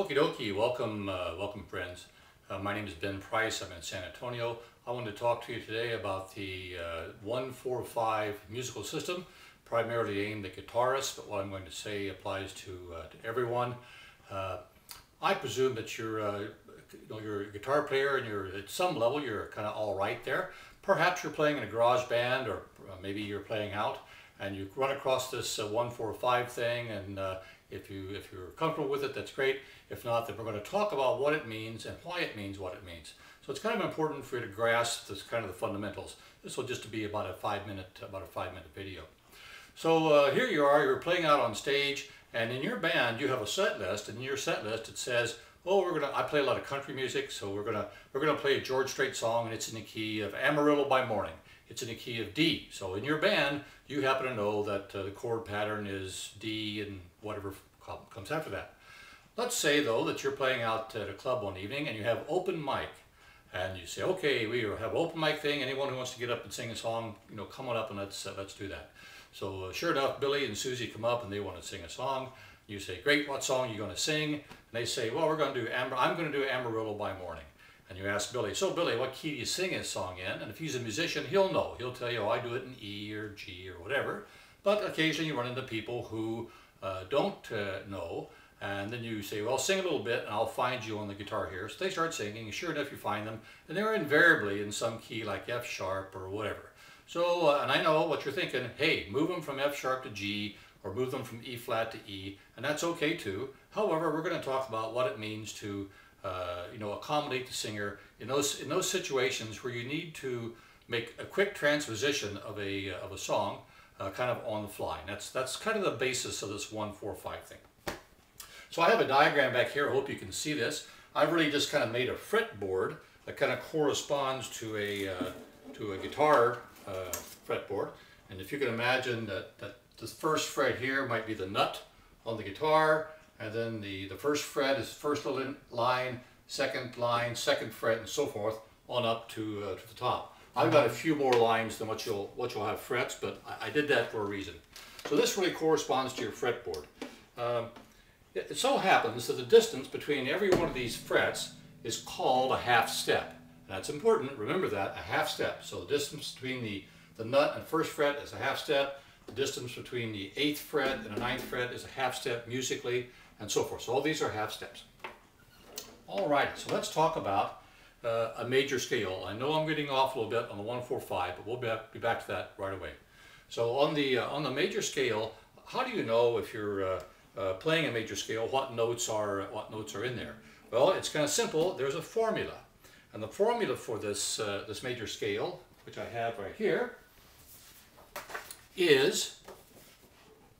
Okie dokie, welcome, uh, welcome friends. Uh, my name is Ben Price, I'm in San Antonio. I wanted to talk to you today about the uh, 145 musical system, primarily aimed at guitarists, but what I'm going to say applies to, uh, to everyone. Uh, I presume that you're, uh, you know, you're a guitar player and you're at some level you're kind of all right there. Perhaps you're playing in a garage band or maybe you're playing out and you run across this 145 thing and if, you, if you're comfortable with it, that's great. If not, then we're going to talk about what it means and why it means what it means. So it's kind of important for you to grasp this kind of the fundamentals. This will just be about a five minute, about a five minute video. So uh, here you are, you're playing out on stage, and in your band you have a set list, and in your set list it says, oh, we're gonna, I play a lot of country music, so we're gonna, we're gonna play a George Strait song, and it's in the key of Amarillo by Morning. It's in the key of D. So in your band, you happen to know that uh, the chord pattern is D and whatever comes after that. Let's say though that you're playing out at a club one evening and you have open mic and you say, okay, we have open mic thing. Anyone who wants to get up and sing a song, you know, come on up and let's uh, let's do that. So uh, sure enough, Billy and Susie come up and they want to sing a song. You say, great, what song are you going to sing? And they say, well, we're going to do Amber. I'm going to do Amarillo by Morning. And you ask Billy, so Billy, what key do you sing this song in? And if he's a musician, he'll know. He'll tell you, oh, I do it in E or G or whatever. But occasionally you run into people who uh, don't uh, know, and then you say, well, sing a little bit and I'll find you on the guitar here. So they start singing, and sure enough, you find them, and they're invariably in some key like F sharp or whatever. So, uh, and I know what you're thinking, hey, move them from F sharp to G, or move them from E flat to E, and that's okay too. However, we're going to talk about what it means to, uh, you know, accommodate the singer in those in those situations where you need to make a quick transposition of a of a song uh, kind of on the fly. And that's, that's kind of the basis of this 145 thing. So I have a diagram back here. I hope you can see this. I've really just kind of made a fretboard that kind of corresponds to a, uh, to a guitar uh, fretboard. And if you can imagine that, that the first fret here might be the nut on the guitar, and then the, the first fret is first line, second line, second fret, and so forth, on up to, uh, to the top. I've got a few more lines than what you'll, what you'll have frets, but I, I did that for a reason. So this really corresponds to your fretboard. Um, it, it so happens that the distance between every one of these frets is called a half step. That's important, remember that, a half step. So the distance between the, the nut and first fret is a half step. The distance between the eighth fret and the ninth fret is a half step musically, and so forth. So all these are half steps. All right, so let's talk about uh, a major scale. I know I'm getting off a little bit on the 145, but we'll be back, to that right away. So on the, uh, on the major scale, how do you know if you're uh, uh playing a major scale, what notes are, what notes are in there? Well, it's kind of simple. There's a formula. And the formula for this, uh, this major scale, which I have right here, is,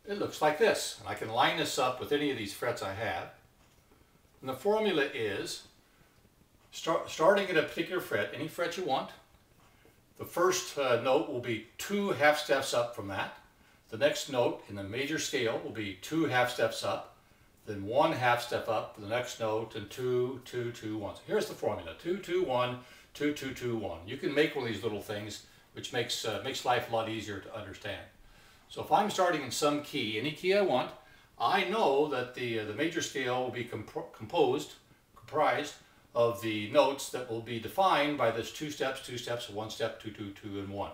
it looks like this. And I can line this up with any of these frets I have. And the formula is Start, starting at a particular fret, any fret you want. The first uh, note will be two half steps up from that. The next note in the major scale will be two half steps up, then one half step up for the next note, and two, two, two, one. So here's the formula, two, two, one, two, two, two, one. You can make one of these little things, which makes, uh, makes life a lot easier to understand. So if I'm starting in some key, any key I want, I know that the, uh, the major scale will be comp composed, comprised of the notes that will be defined by this two steps, two steps, one step, two, two, two, and one.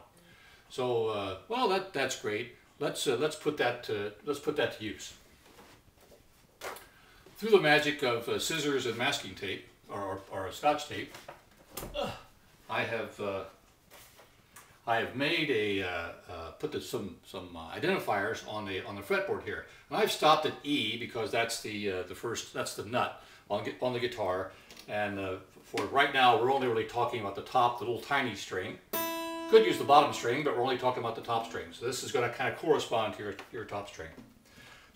So, uh, well, that, that's great. Let's, uh, let's, put that to, let's put that to use. Through the magic of uh, scissors and masking tape, or, or, or scotch tape, I have uh, I have made a uh, put the, some some identifiers on the on the fretboard here, and I've stopped at E because that's the the first that's the nut on on the guitar, and uh, for right now, we're only really talking about the top, the little tiny string. Could use the bottom string, but we're only talking about the top string. So this is going to kind of correspond to your, your top string.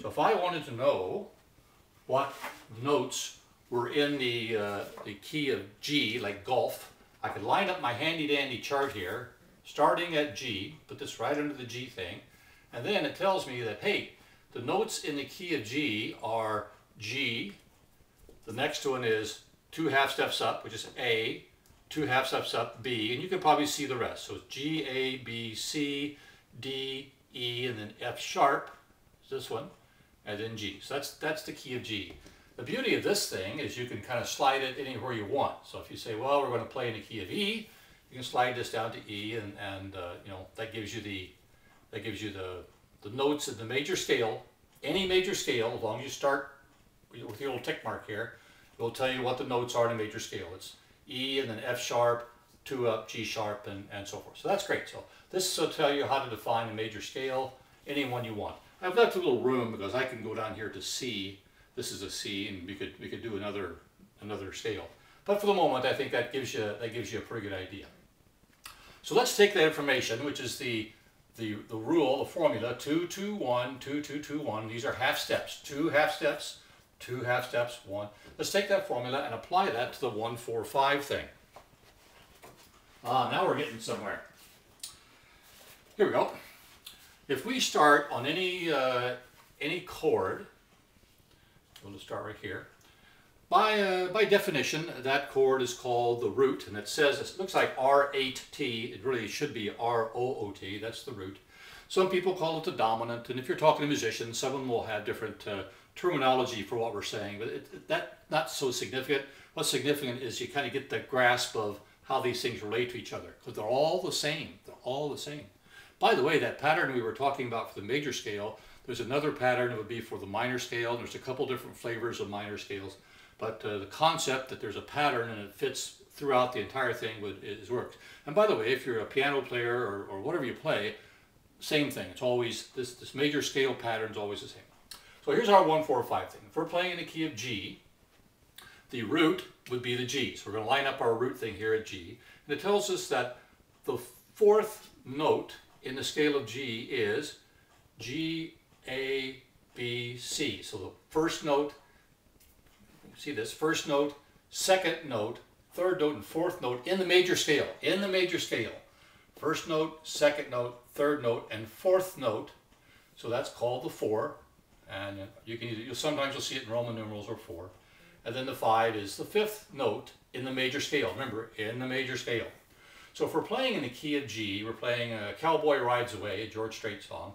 So if I wanted to know what notes were in the, uh, the key of G, like golf, I could line up my handy-dandy chart here, starting at G, put this right under the G thing, and then it tells me that, hey, the notes in the key of G are G, the next one is two half steps up, which is A, two half steps up, B, and you can probably see the rest. So it's G, A, B, C, D, E, and then F sharp, this one, and then G. So that's, that's the key of G. The beauty of this thing is you can kind of slide it anywhere you want. So if you say, well, we're going to play in the key of E, you can slide this down to E, and, and uh, you know that gives you the that gives you the the notes of the major scale, any major scale, as long as you start with the little tick mark here, it will tell you what the notes are in a major scale. It's E and then F sharp, two up, G sharp, and, and so forth. So that's great. So this will tell you how to define a major scale, any one you want. I've left a little room because I can go down here to C. This is a C, and we could we could do another another scale. But for the moment, I think that gives you that gives you a pretty good idea. So let's take that information, which is the the, the rule, the formula, 2, 2, 1, 2, 2, 2, 1. These are half steps. Two half steps, two half steps, one. Let's take that formula and apply that to the 1, 4, 5 thing. Ah, now we're getting somewhere. Here we go. If we start on any, uh, any chord, we'll just start right here, by, uh, by definition, that chord is called the root, and it says, it looks like R8T, it really should be R-O-O-T, that's the root. Some people call it the dominant, and if you're talking to musicians, some of them will have different uh, terminology for what we're saying, but it, that not so significant. What's significant is you kind of get the grasp of how these things relate to each other, because they're all the same, they're all the same. By the way, that pattern we were talking about for the major scale, there's another pattern that would be for the minor scale, and there's a couple different flavors of minor scales. But uh, the concept that there's a pattern and it fits throughout the entire thing would, is works. And by the way, if you're a piano player or, or whatever you play, same thing. It's always, this, this major scale pattern is always the same. So here's our 1, 4, 5 thing. If we're playing in the key of G, the root would be the G. So we're going to line up our root thing here at G. And it tells us that the fourth note in the scale of G is G, A, B, C. So the first note see this, first note, second note, third note, and fourth note in the major scale, in the major scale. First note, second note, third note, and fourth note. So that's called the four. And you can either, sometimes you'll see it in Roman numerals or four. And then the five is the fifth note in the major scale. Remember, in the major scale. So if we're playing in the key of G, we're playing a Cowboy Rides Away, a George Strait song.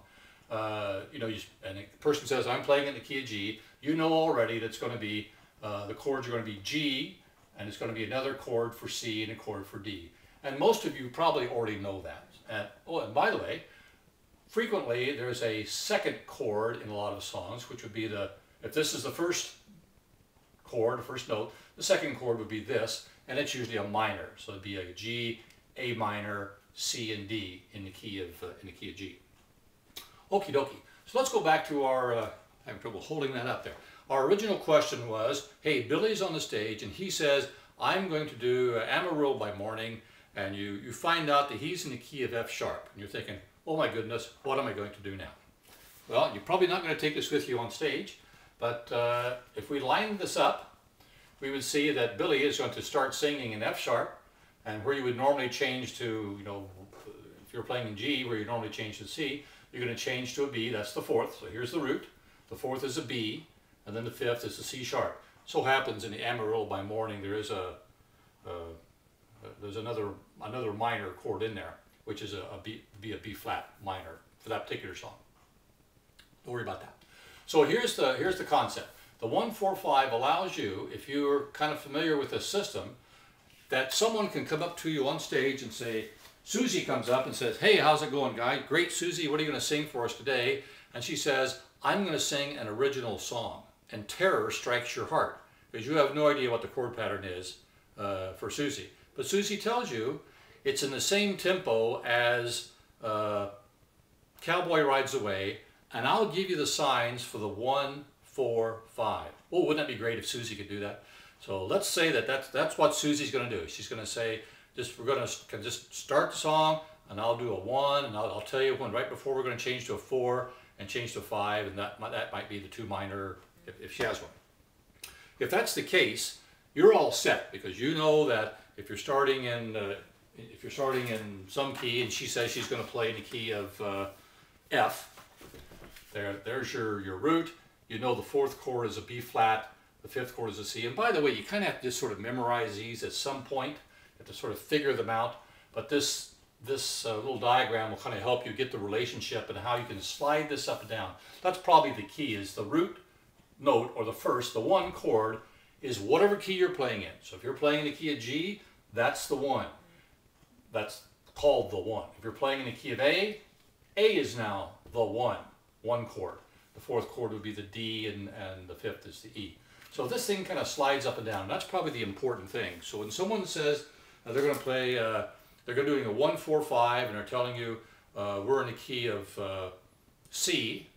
Uh, you know, you, and a person says, I'm playing in the key of G. You know already that's going to be uh, the chords are going to be G, and it's going to be another chord for C and a chord for D. And most of you probably already know that. And, oh, and by the way, frequently there's a second chord in a lot of songs, which would be the, if this is the first chord, the first note, the second chord would be this, and it's usually a minor. So it'd be a G, A minor, C, and D in the key of, uh, in the key of G. Okie dokie. So let's go back to our, uh, have trouble holding that up there. Our original question was, hey, Billy's on the stage and he says, I'm going to do Amarillo by morning, and you, you find out that he's in the key of F sharp, and you're thinking, oh my goodness, what am I going to do now? Well, you're probably not going to take this with you on stage, but uh, if we line this up, we would see that Billy is going to start singing in F sharp, and where you would normally change to, you know, if you're playing in G, where you normally change to C, you're going to change to a B, that's the fourth, so here's the root. The fourth is a B, and then the fifth is the C sharp. So happens in the Amarillo by morning there is a, there's another another minor chord in there, which is a, a B, be a B flat minor for that particular song. Don't worry about that. So here's the here's the concept. The 145 allows you, if you're kind of familiar with the system, that someone can come up to you on stage and say, Susie comes up and says, hey, how's it going, guy? Great, Susie, what are you going to sing for us today? And she says, I'm going to sing an original song and terror strikes your heart because you have no idea what the chord pattern is uh, for Susie. But Susie tells you it's in the same tempo as uh, Cowboy Rides Away, and I'll give you the signs for the one, four, five. Oh, wouldn't that be great if Susie could do that? So let's say that that's, that's what Susie's going to do. She's going to say, just we're going to just start the song, and I'll do a one, and I'll, I'll tell you when right before we're going to change to a four and change to a five, and that that might be the two minor if, if she has one. If that's the case, you're all set because you know that if you're starting in uh, if you're starting in some key and she says she's going to play in the key of uh, F, there there's your your root. You know the fourth chord is a B flat, the fifth chord is a C. And by the way, you kind of have to just sort of memorize these at some point. You have to sort of figure them out. But this this uh, little diagram will kind of help you get the relationship and how you can slide this up and down. That's probably the key is the root note, or the first, the one chord, is whatever key you're playing in. So if you're playing in the key of G, that's the one. That's called the one. If you're playing in the key of A, A is now the one, one chord. The fourth chord would be the D and, and the fifth is the E. So this thing kind of slides up and down. That's probably the important thing. So when someone says uh, they're going to play, uh, they're going to doing a one, four, five, and they're telling you uh, we're in the key of uh, C,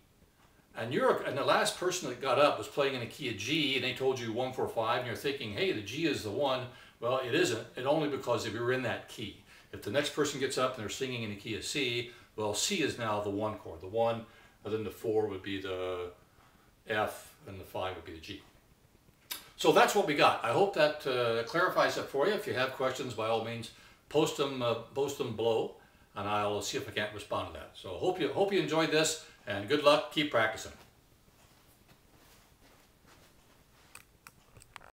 and you're and the last person that got up was playing in the key of G, and they told you one, four, five, and you're thinking, hey, the G is the one. Well, it isn't. It only because if you're in that key. If the next person gets up and they're singing in the key of C, well, C is now the one chord. The one, and then the four would be the F, and the five would be the G. So that's what we got. I hope that uh, clarifies it for you. If you have questions, by all means, post them, uh, post them below, and I'll see if I can't respond to that. So hope you hope you enjoyed this, and good luck. Keep practicing.